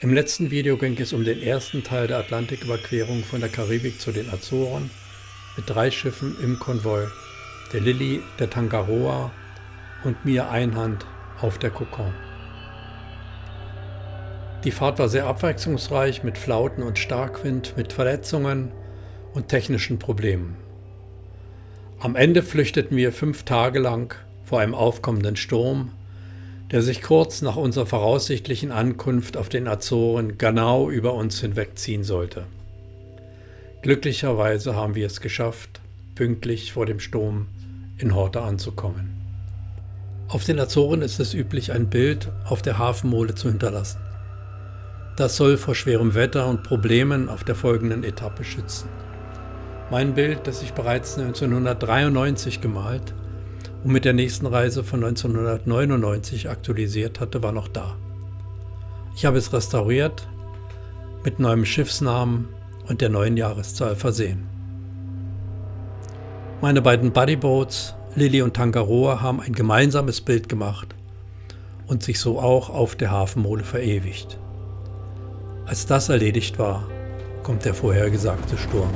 Im letzten Video ging es um den ersten Teil der Atlantiküberquerung von der Karibik zu den Azoren mit drei Schiffen im Konvoi, der Lilly, der Tangaroa und mir Einhand auf der Kokon. Die Fahrt war sehr abwechslungsreich mit Flauten und Starkwind, mit Verletzungen und technischen Problemen. Am Ende flüchteten wir fünf Tage lang vor einem aufkommenden Sturm der sich kurz nach unserer voraussichtlichen Ankunft auf den Azoren genau über uns hinwegziehen sollte. Glücklicherweise haben wir es geschafft, pünktlich vor dem Sturm in Horta anzukommen. Auf den Azoren ist es üblich, ein Bild auf der Hafenmole zu hinterlassen. Das soll vor schwerem Wetter und Problemen auf der folgenden Etappe schützen. Mein Bild, das ich bereits 1993 gemalt und mit der nächsten Reise von 1999 aktualisiert hatte, war noch da. Ich habe es restauriert, mit neuem Schiffsnamen und der neuen Jahreszahl versehen. Meine beiden Buddyboats, Lilly und Tangaroa, haben ein gemeinsames Bild gemacht und sich so auch auf der Hafenmole verewigt. Als das erledigt war, kommt der vorhergesagte Sturm.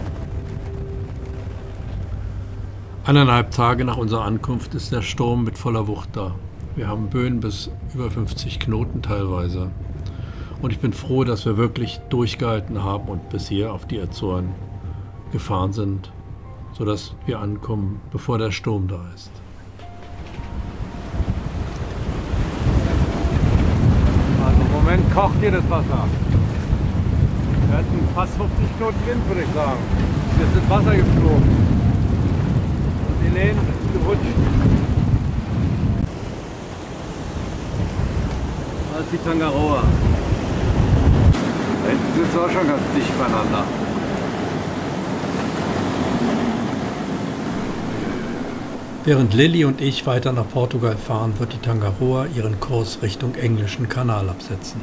Eineinhalb Tage nach unserer Ankunft ist der Sturm mit voller Wucht da. Wir haben Böen bis über 50 Knoten teilweise. Und ich bin froh, dass wir wirklich durchgehalten haben und bis hier auf die Azoren gefahren sind, sodass wir ankommen, bevor der Sturm da ist. Also im Moment kocht hier das Wasser. Wir hatten fast 50 Knoten Wind, würde ich sagen. Jetzt ist Wasser geflogen. Helene gerutscht. Das ist die Tangaroa. Da hinten sitzen auch schon ganz dicht beieinander. Während Lilly und ich weiter nach Portugal fahren, wird die Tangaroa ihren Kurs Richtung englischen Kanal absetzen.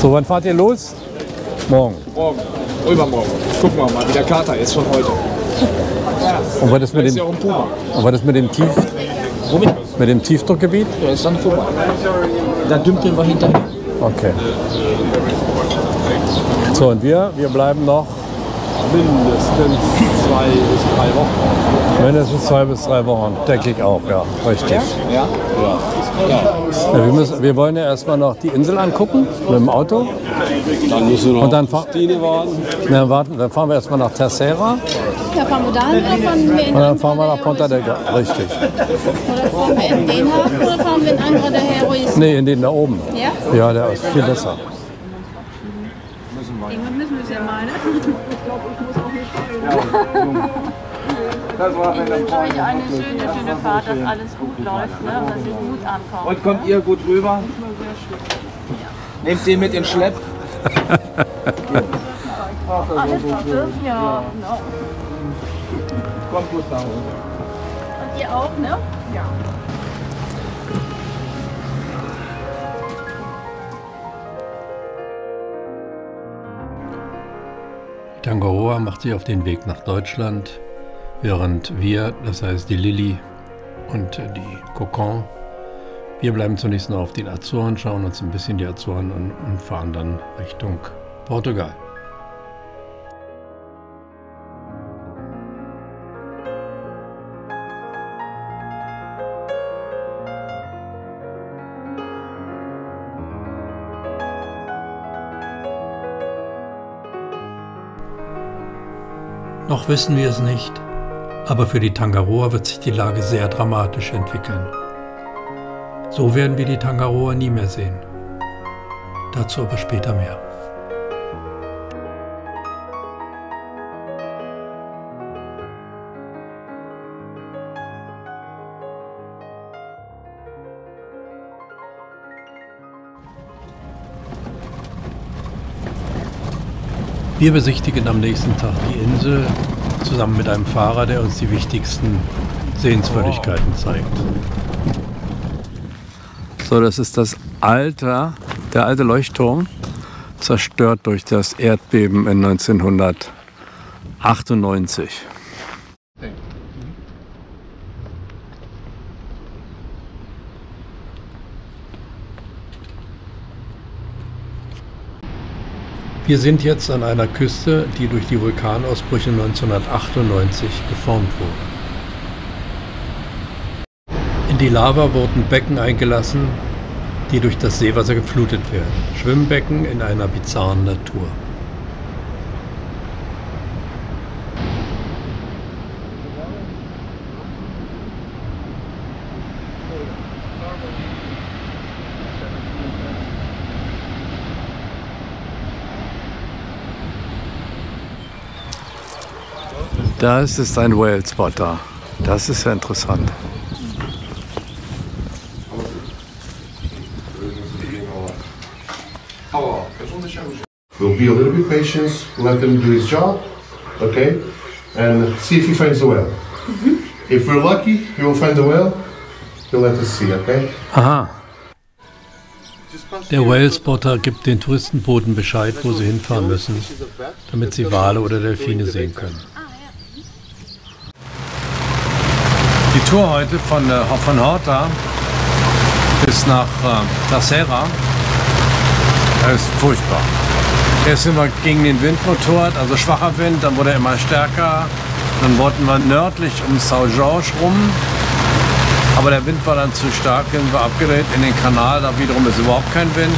So, wann fahrt ihr los? Morgen. Morgen. Übermorgen. Gucken wir mal, wie der Kater ist von heute. Und was ist mit, dem, ja und was ist mit dem Tief, mit dem Tiefdruckgebiet? Der ist dann vorbei. Da dümpeln wir hinterher. Okay. So, und wir, wir bleiben noch Mindestens zwei bis drei Wochen. Mindestens zwei bis drei Wochen, denke ich auch, ja, richtig. Ja? Ja. Ja, wir, müssen, wir wollen ja erstmal noch die Insel angucken mit dem Auto. Dann müssen wir noch Und dann fahr- Christine warten. Dann fahren wir erstmal nach Terceira Ja, fahren wir dahin oder fahren wir in und dann fahren wir nach Ponta de Delgada. Richtig. Oder fahren wir in Den Hafen oder fahren wir in Angra de Herois? Nee, in den da oben. Ja? Ja, der ist viel besser. Irgendwann müssen wir es ja mal, ne? Das war Ich wünsche euch eine schöne, schöne Fahrt, dass alles gut läuft, ne? dass ihr gut ankommt. Und kommt ihr gut rüber? Nehmt den mit in Schlepp? Alles Gute, ja. ne? Kommt gut nach Hause. Und ihr auch, ne? Ja. Tangaroa macht sich auf den Weg nach Deutschland, während wir, das heißt die Lilly und die Cocon, wir bleiben zunächst noch auf den Azoren, schauen uns ein bisschen die Azoren an und fahren dann Richtung Portugal. Noch wissen wir es nicht, aber für die Tangaroa wird sich die Lage sehr dramatisch entwickeln. So werden wir die Tangaroa nie mehr sehen. Dazu aber später mehr. Wir besichtigen am nächsten Tag die Insel zusammen mit einem Fahrer, der uns die wichtigsten Sehenswürdigkeiten zeigt. So, das ist das alte, der alte Leuchtturm, zerstört durch das Erdbeben in 1998. Wir sind jetzt an einer Küste, die durch die Vulkanausbrüche 1998 geformt wurde. In die Lava wurden Becken eingelassen, die durch das Seewasser geflutet werden. Schwimmbecken in einer bizarren Natur. Das ist ein Whale Spotter. Das ist ja interessant. We'll be a little bit patient, let him do his job, okay? And see if he finds the whale. If we're lucky, he will find the whale. He'll let us see, okay? Aha. Der Whale-Spotter gibt den Touristenbooten Bescheid, wo sie hinfahren müssen, damit sie Wale oder Delfine sehen können. Die Tour heute von, äh, von Horta bis nach äh, Tassera ist furchtbar. Erst sind wir gegen den Wind motorrt, also schwacher Wind, dann wurde er immer stärker. Dann wollten wir nördlich um São Jorge rum, aber der Wind war dann zu stark, sind wir abgedreht in den Kanal, da wiederum ist überhaupt kein Wind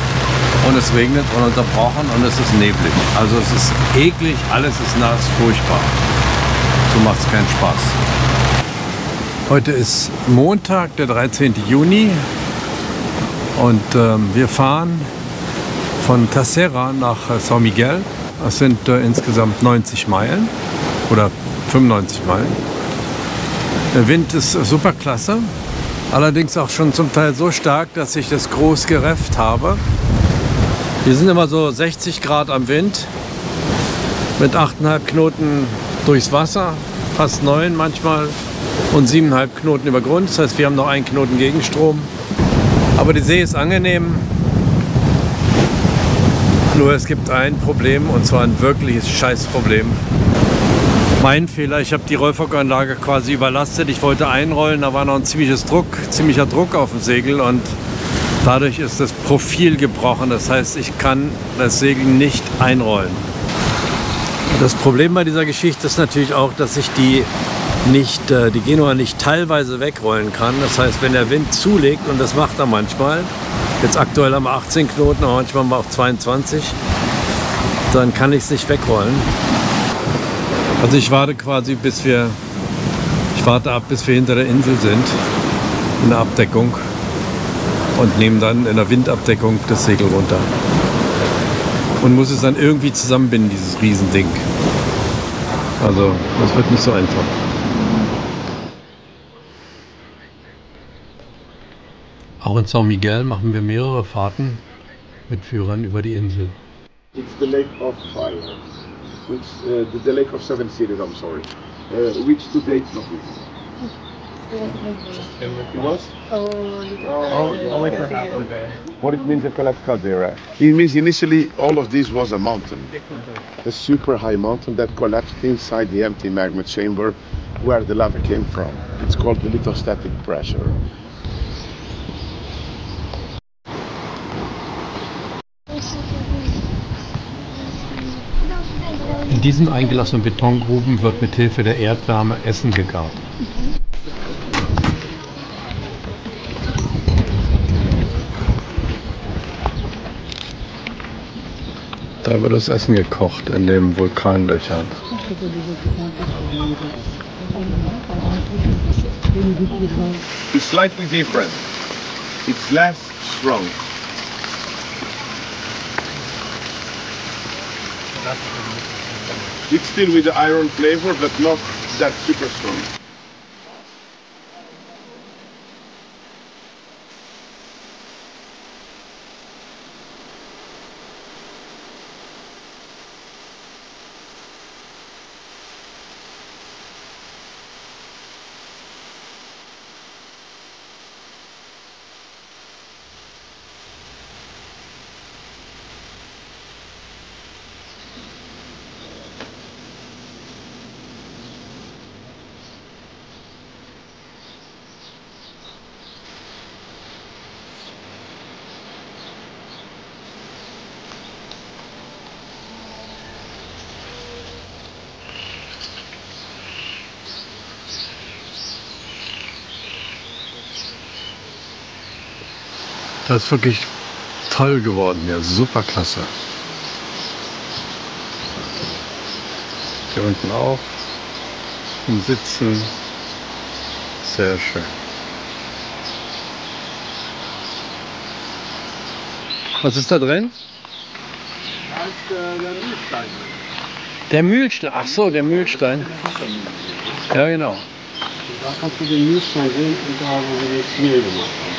und es regnet ununterbrochen und es ist neblig. Also es ist eklig, alles ist nass, furchtbar. So macht es keinen Spaß. Heute ist Montag, der 13. Juni und ähm, wir fahren von Tassera nach äh, São Miguel. Das sind äh, insgesamt 90 Meilen oder 95 Meilen. Der Wind ist äh, super klasse, allerdings auch schon zum Teil so stark, dass ich das groß gerefft habe. Wir sind immer so 60 Grad am Wind mit 8,5 Knoten durchs Wasser, fast 9 manchmal und 7,5 Knoten über Grund. Das heißt, wir haben noch einen Knoten Gegenstrom. Aber die See ist angenehm. Nur es gibt ein Problem und zwar ein wirkliches Scheißproblem. Mein Fehler, ich habe die Rollfockanlage quasi überlastet. Ich wollte einrollen, da war noch ein ziemliches Druck, ziemlicher Druck auf dem Segel und dadurch ist das Profil gebrochen. Das heißt, ich kann das Segel nicht einrollen. Das Problem bei dieser Geschichte ist natürlich auch, dass ich die nicht, äh, die Genua nicht teilweise wegrollen kann. Das heißt, wenn der Wind zulegt, und das macht er manchmal, jetzt aktuell haben wir 18 Knoten, aber manchmal haben wir auch 22, dann kann ich es nicht wegrollen. Also ich warte quasi, bis wir, ich warte ab, bis wir hinter der Insel sind, in der Abdeckung und nehme dann in der Windabdeckung das Segel runter. Und muss es dann irgendwie zusammenbinden, dieses Riesending. Also, das wird nicht so einfach. Auch in São Miguel machen wir mehrere Fahrten mit Führern über die Insel. It's the lake of fire, which uh, the, lake of seven cities. I'm sorry, uh, which to date not It was? Only for half a day. What it means, Colette Caldera? It means initially all of this was a mountain, a super high mountain that collapsed inside the empty magma chamber where the lava came from. It's called the lithostatic pressure. In diesen eingelassenen Betongruben wird mit Hilfe der Erdwärme Essen gegart. Da wird das Essen gekocht in den Vulkanlöchern. It's slightly different. It's less strong. It's still with the iron flavor, but not that super strong. Das ist wirklich toll geworden hier. Super klasse. Hier unten auch. Zum Sitzen. Sehr schön. Was ist da drin? Der Mühlstein. Ach so, der Mühlstein. Ja, genau. Da kannst du den Mühlstein sehen und da, wo wir das Mehl gemacht haben.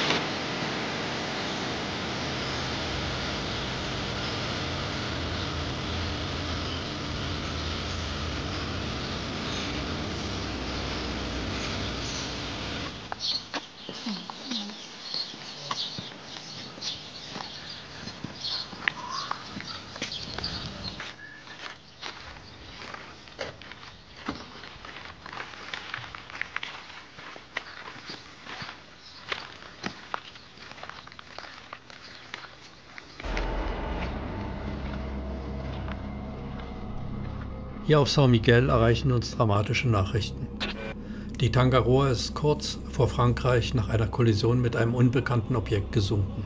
Hier auf São Miguel erreichen uns dramatische Nachrichten. Die Tangaroa ist kurz vor Frankreich nach einer Kollision mit einem unbekannten Objekt gesunken.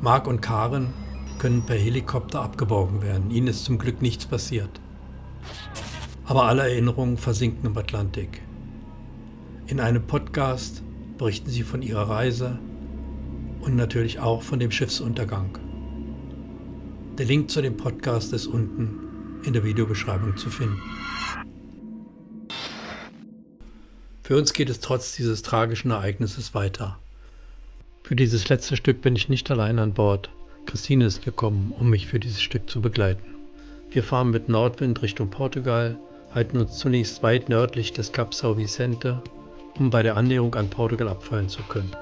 Mark und Karen können per Helikopter abgeborgen werden. Ihnen ist zum Glück nichts passiert. Aber alle Erinnerungen versinken im Atlantik. In einem Podcast berichten sie von ihrer Reise und natürlich auch von dem Schiffsuntergang. Der Link zu dem Podcast ist unten in der Videobeschreibung zu finden. Für uns geht es trotz dieses tragischen Ereignisses weiter. Für dieses letzte Stück bin ich nicht allein an Bord. Christine ist gekommen, um mich für dieses Stück zu begleiten. Wir fahren mit Nordwind Richtung Portugal, halten uns zunächst weit nördlich des Cap São Vicente, um bei der Annäherung an Portugal abfallen zu können.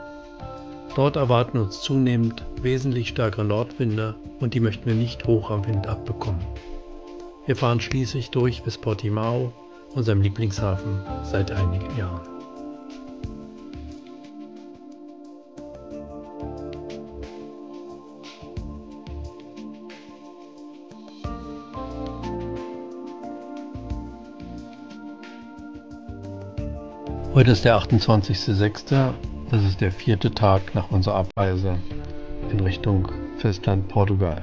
Dort erwarten uns zunehmend wesentlich stärkere Nordwinde und die möchten wir nicht hoch am Wind abbekommen. Wir fahren schließlich durch bis Portimao, unserem Lieblingshafen seit einigen Jahren. Heute ist der 28.06. Das ist der vierte Tag nach unserer Abreise in Richtung Festland Portugal.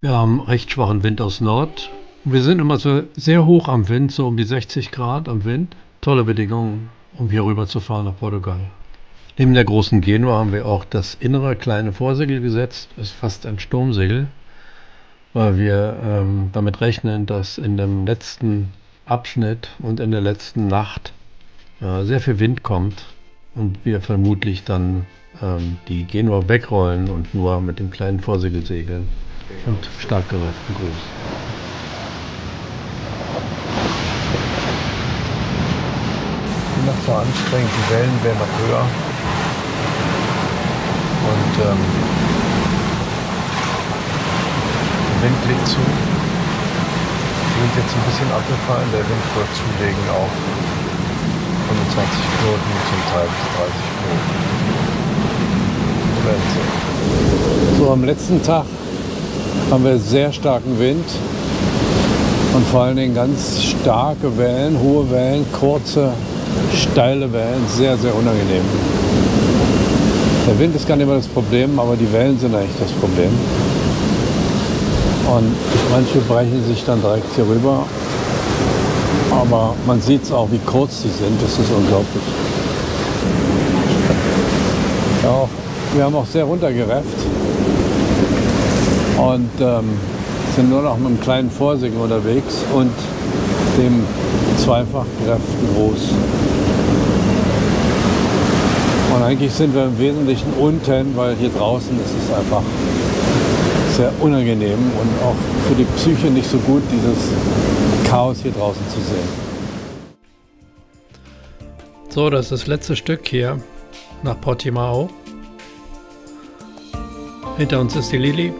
Wir haben recht schwachen Wind aus Nord wir sind immer so sehr hoch am Wind, so um die 60 Grad am Wind. Tolle Bedingungen, um hier rüber zu fahren nach Portugal. Neben der großen Genua haben wir auch das innere kleine Vorsegel gesetzt. Das ist fast ein Sturmsegel, weil wir ähm, damit rechnen, dass in dem letzten Abschnitt und in der letzten Nacht äh, sehr viel Wind kommt und wir vermutlich dann ähm, die Genua wegrollen und nur mit dem kleinen Vorsegel segeln und stark gereiften Gruß. So anstrengend, die Wellen werden noch höher. Und ähm, der Wind legt zu. Wir sind jetzt ein bisschen abgefallen, der Wind wird zulegen auf 25 Knoten, zum Teil bis 30 Knoten. So, am letzten Tag haben wir sehr starken Wind und vor allen Dingen ganz starke Wellen, hohe Wellen, kurze steile Wellen, sehr, sehr unangenehm. Der Wind ist gar nicht mehr das Problem, aber die Wellen sind eigentlich das Problem. Und manche brechen sich dann direkt hier rüber. Aber man sieht es auch, wie kurz die sind. Das ist unglaublich. Ja, wir haben auch sehr runtergerefft und ähm, sind nur noch mit einem kleinen Vorsegel unterwegs und dem zweifach gerefften Groß. Und eigentlich sind wir im Wesentlichen unten, weil hier draußen ist es einfach sehr unangenehm und auch für die Psyche nicht so gut, dieses Chaos hier draußen zu sehen. So, das ist das letzte Stück hier nach Portimao. Hinter uns ist die Lili.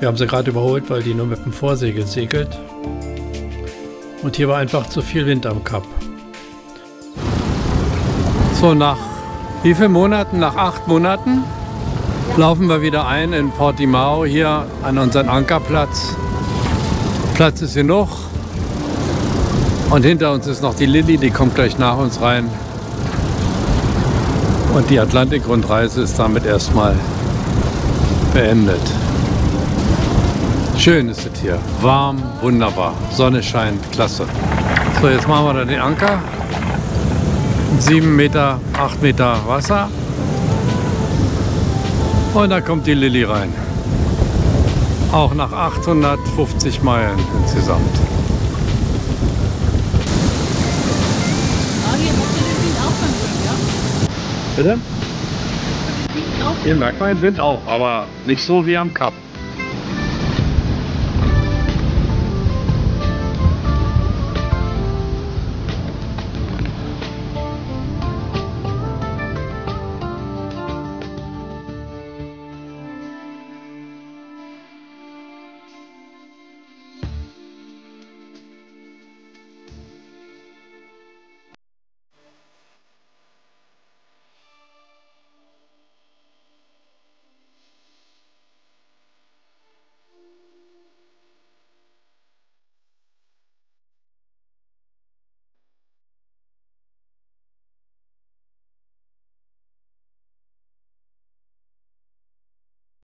Wir haben sie gerade überholt, weil die nur mit dem Vorsegel segelt. Und hier war einfach zu viel Wind am Kap. So, nach wie vielen Monaten? Nach acht Monaten laufen wir wieder ein in Portimao hier an unseren Ankerplatz. Platz ist genug. Und hinter uns ist noch die Lilly, die kommt gleich nach uns rein. Und die Atlantik-Rundreise ist damit erstmal beendet. Schön ist es hier. Warm, wunderbar. Sonne scheint, klasse. So, jetzt machen wir da den Anker. 7 Meter, 8 Meter Wasser. Und da kommt die Lilly rein. Auch nach 850 Meilen insgesamt. Bitte? Hier merkt man den Wind auch, aber nicht so wie am Kap.